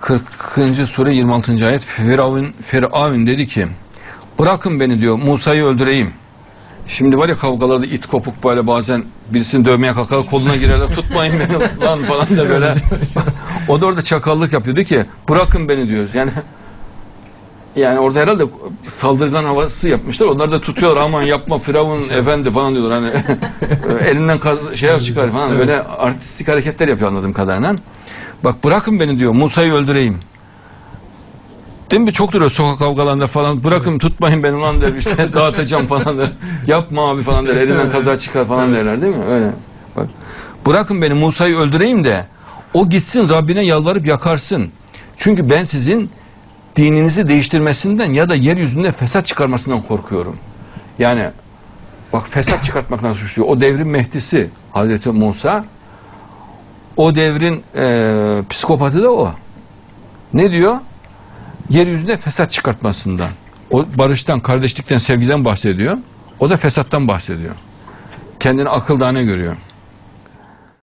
40. sure 26. ayet Firavun, Firavun dedi ki bırakın beni diyor Musa'yı öldüreyim. Şimdi var ya kavgalarda it kopuk böyle bazen birisini dövmeye kalkar koluna girerler tutmayın beni lan falan da böyle. o da orada çakallık yapıyor diyor ki bırakın beni diyor. Yani yani orada herhalde saldırgan havası yapmışlar. Onlar da tutuyorlar aman yapma Firavun efendi falan diyorlar. Hani elinden şey çıkar falan. Böyle artistik hareketler yapıyor anladığım kadarıyla. Bak bırakın beni diyor Musa'yı öldüreyim. Değil mi? Çok duruyor sokak kavgalarında falan. Bırakın tutmayın beni lan der. işte dağıtacağım falan der. Yapma abi falan der. Elinden kaza çıkar falan derler değil mi? Öyle. Bak. Bırakın beni Musa'yı öldüreyim de o gitsin Rabbine yalvarıp yakarsın. Çünkü ben sizin dininizi değiştirmesinden ya da yeryüzünde fesat çıkarmasından korkuyorum. Yani bak fesat çıkartmaktan suçluyor. O devrin Mehdisi Hazreti Musa o devrin e, psikopatı da o. Ne diyor? Yeryüzünde fesat çıkartmasından. O barıştan, kardeşlikten, sevgiden bahsediyor. O da fesattan bahsediyor. Kendini akıldane görüyor.